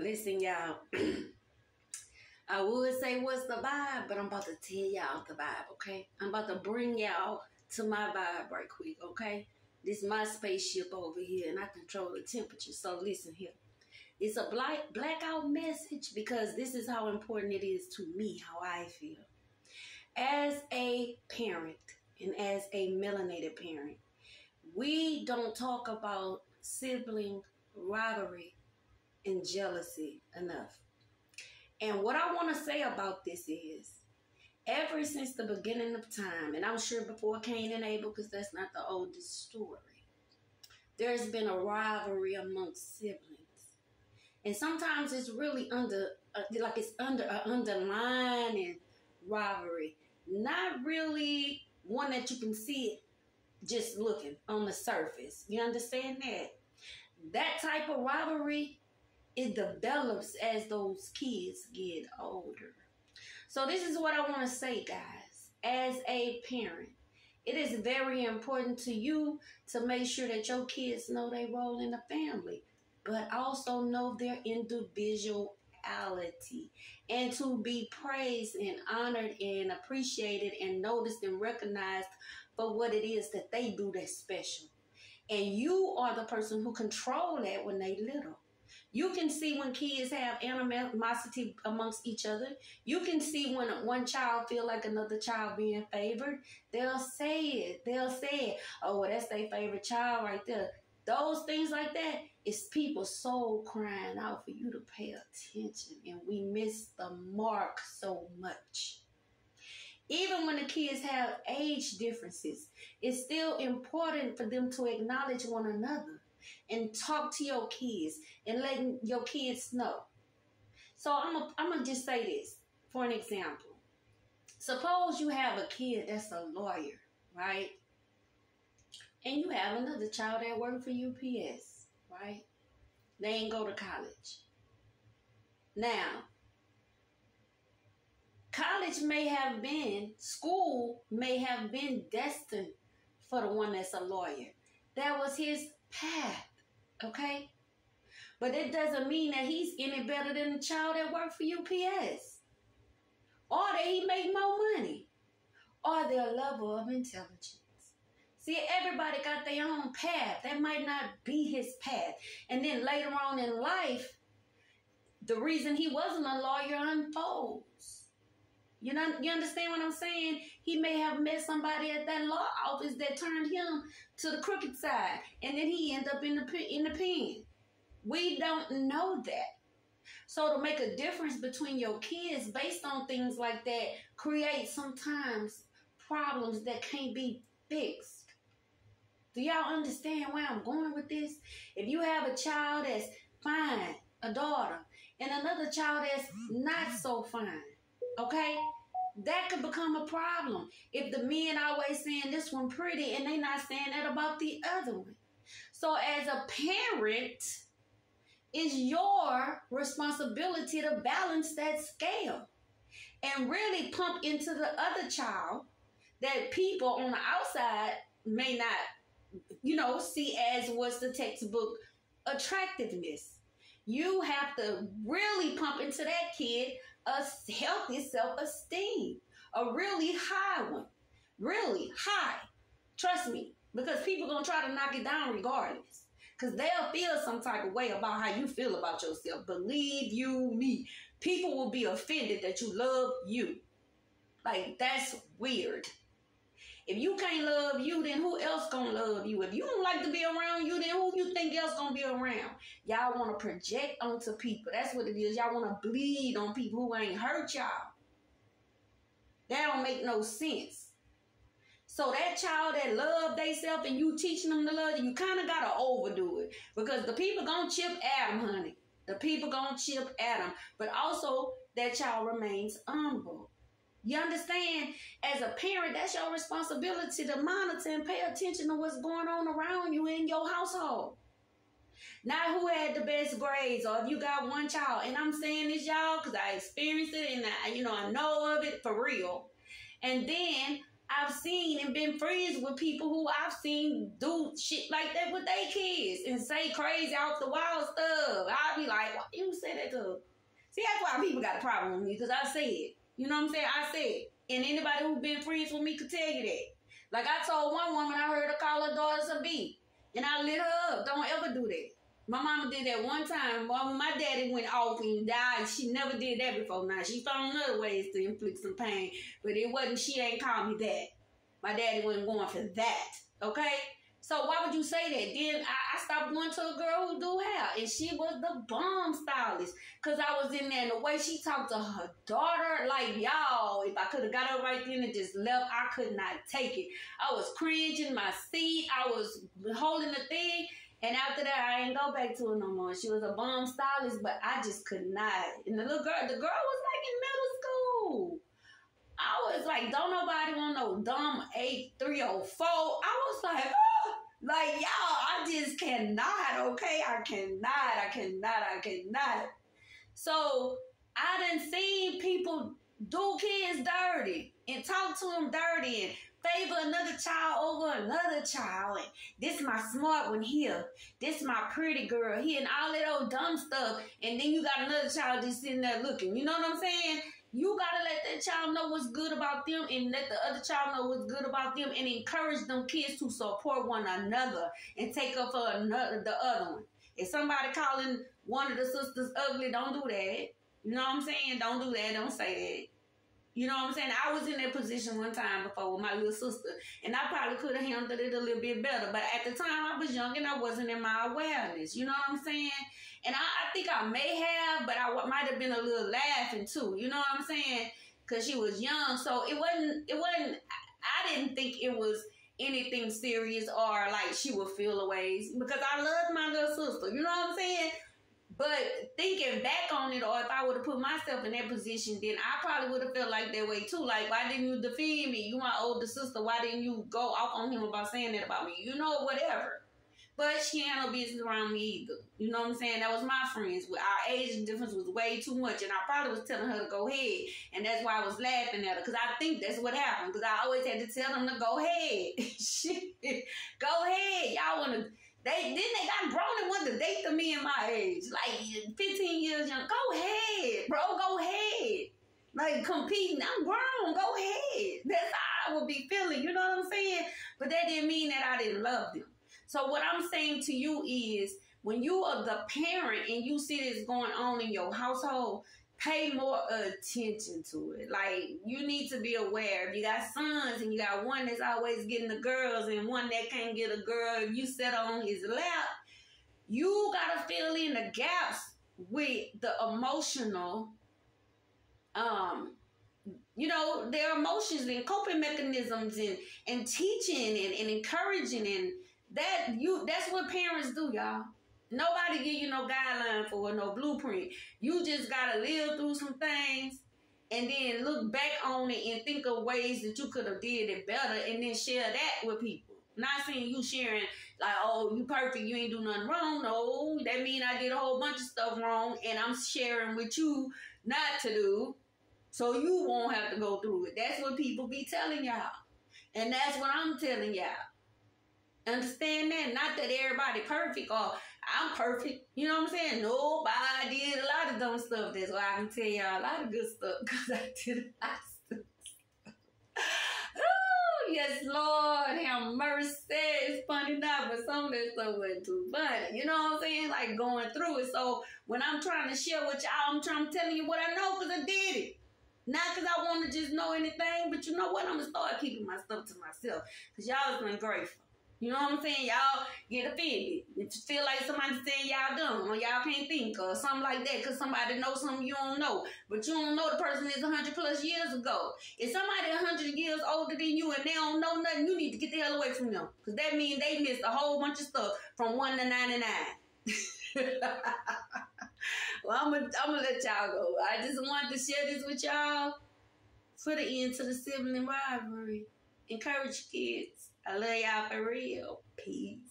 Listen, y'all. I would say what's the vibe, but I'm about to tell y'all the vibe, okay? I'm about to bring y'all to my vibe right quick, okay? This is my spaceship over here, and I control the temperature. So listen here. It's a black blackout message because this is how important it is to me, how I feel. As a parent and as a melanated parent, we don't talk about sibling rivalry and jealousy enough. And what I want to say about this is, ever since the beginning of time, and I'm sure before Cain and Abel, because that's not the oldest story, there's been a rivalry amongst siblings. And sometimes it's really under, uh, like it's under an underlining rivalry, not really one that you can see just looking on the surface. You understand that? That type of rivalry, it develops as those kids get older. So this is what I want to say, guys. As a parent, it is very important to you to make sure that your kids know their role in the family, but also know their individuality and to be praised and honored and appreciated and noticed and recognized for what it is that they do that's special. And you are the person who control that when they little. You can see when kids have animosity amongst each other. You can see when one child feel like another child being favored. They'll say it. They'll say it. Oh, well, that's their favorite child right there. Those things like that is people soul crying out for you to pay attention. And we miss the mark so much. Even when the kids have age differences, it's still important for them to acknowledge one another and talk to your kids and letting your kids know. So I'm a, I'm gonna just say this for an example. Suppose you have a kid that's a lawyer, right? And you have another child that work for UPS, right? They ain't go to college. Now, college may have been, school may have been destined for the one that's a lawyer. That was his path, okay? But it doesn't mean that he's any better than the child that worked for UPS. Or that he make more money. Or their level of intelligence. See, everybody got their own path. That might not be his path. And then later on in life, the reason he wasn't a lawyer unfolds. You know, you understand what I'm saying? He may have met somebody at that law office that turned him to the crooked side, and then he end up in the in the pen. We don't know that. So to make a difference between your kids based on things like that creates sometimes problems that can't be fixed. Do y'all understand where I'm going with this? If you have a child that's fine, a daughter, and another child that's not so fine, Okay? That could become a problem if the men always saying this one pretty and they not saying that about the other one. So as a parent, it's your responsibility to balance that scale and really pump into the other child that people on the outside may not, you know, see as what's the textbook attractiveness. You have to really pump into that kid a healthy self esteem, a really high one, really high. Trust me, because people gonna try to knock it down regardless. Cause they'll feel some type of way about how you feel about yourself. Believe you me, people will be offended that you love you. Like that's weird. If you can't love you, then who else gonna love you? If you don't like to be around you, then who you think else gonna be around? Y'all wanna project onto people. That's what it is. Y'all wanna bleed on people who ain't hurt y'all. That don't make no sense. So that child that love theyself and you teaching them to love, you kind of gotta overdo it because the people gonna chip at them, honey. The people gonna chip at them, but also that child remains humble. You understand? As a parent, that's your responsibility to monitor and pay attention to what's going on around you in your household. Not who had the best grades or if you got one child. And I'm saying this, y'all, because I experienced it and I, you know, I know of it for real. And then I've seen and been friends with people who I've seen do shit like that with their kids and say crazy off the wild stuff. I'll be like, why you say that to? See, that's why people got a problem with me because I say it. You know what I'm saying? I said And anybody who been friends with me could tell you that. Like I told one woman, I heard her call her daughters a B. And I lit her up. Don't ever do that. My mama did that one time. When my daddy went off and died, she never did that before. Now she found other ways to inflict some pain, but it wasn't. She ain't called me that. My daddy wasn't going for that. Okay. So why would you say that? Then I, I, stopped to a girl who do hair, and she was the bomb stylist. Cause I was in there, and the way she talked to her daughter, like y'all, if I could have got her right then and just left, I could not take it. I was cringing my seat. I was holding the thing, and after that, I ain't go back to her no more. She was a bomb stylist, but I just could not. And the little girl, the girl was like in middle school. I was like, don't nobody want no dumb 8304. I was like, oh, like, y'all, I just cannot, okay? I cannot, I cannot, I cannot. So I done seen people do kids dirty and talk to them dirty and favor another child over another child. And this is my smart one here. This my pretty girl here and all that old dumb stuff. And then you got another child just sitting there looking. You know what I'm saying? You gotta let that child know what's good about them and let the other child know what's good about them and encourage them kids to support one another and take up for another the other one. If somebody calling one of the sisters ugly, don't do that. You know what I'm saying? Don't do that. Don't say that. You know what I'm saying? I was in that position one time before with my little sister, and I probably could have handled it a little bit better. But at the time, I was young and I wasn't in my awareness. You know what I'm saying? And I, I think I may have, but I might have been a little laughing too. You know what I'm saying? Because she was young, so it wasn't. It wasn't. I didn't think it was anything serious or like she would feel a ways because I loved my little sister. You know what I'm saying? But thinking back on it, or if I would have put myself in that position, then I probably would have felt like that way too. Like, why didn't you defend me? You my older sister. Why didn't you go off on him about saying that about me? You know, whatever. But she had no business around me either. You know what I'm saying? That was my friends. Our age difference was way too much, and I probably was telling her to go ahead, and that's why I was laughing at her because I think that's what happened. Because I always had to tell them to go ahead. Shit, go ahead. Y'all want to they then they got grown and wanted to date the me in my age, like 15 years young. Go ahead, bro. Go ahead. Like competing, I'm grown. Go ahead. That's how I would be feeling. You know what I'm saying? But that didn't mean that I didn't love them. So what I'm saying to you is, when you are the parent and you see this going on in your household, pay more attention to it. Like you need to be aware. If you got sons and you got one that's always getting the girls and one that can't get a girl, if you sit on his lap, you gotta fill in the gaps with the emotional um you know their emotions and coping mechanisms and and teaching and, and encouraging and that you that's what parents do y'all Nobody give you no guideline for no blueprint. You just gotta live through some things and then look back on it and think of ways that you could have did it better and then share that with people. Not saying you sharing like, oh, you perfect, you ain't do nothing wrong. No, that mean I did a whole bunch of stuff wrong and I'm sharing with you not to do. So you won't have to go through it. That's what people be telling y'all. And that's what I'm telling y'all. Understand that? Not that everybody perfect or I'm perfect. You know what I'm saying? Nobody did a lot of dumb stuff. That's why I can tell y'all a lot of good stuff because I did a lot of stuff. oh, yes, Lord, have mercy. It's funny now, but some of that stuff wasn't too funny. You know what I'm saying? Like going through it. So when I'm trying to share with y'all, I'm trying to tell you what I know because I did it. Not because I want to just know anything, but you know what? I'm going to start keeping my stuff to myself because y'all been grateful. You know what I'm saying? Y'all get offended. It feel like somebody saying y'all dumb or y'all can't think or something like that because somebody knows something you don't know. But you don't know the person is 100 plus years ago. If somebody 100 years older than you and they don't know nothing, you need to get the hell away from them. Because that means they missed a whole bunch of stuff from 1 to 99. well, I'm going I'm to let y'all go. I just wanted to share this with y'all for the end to the sibling rivalry. Encourage kids. I love y'all for real. Peace.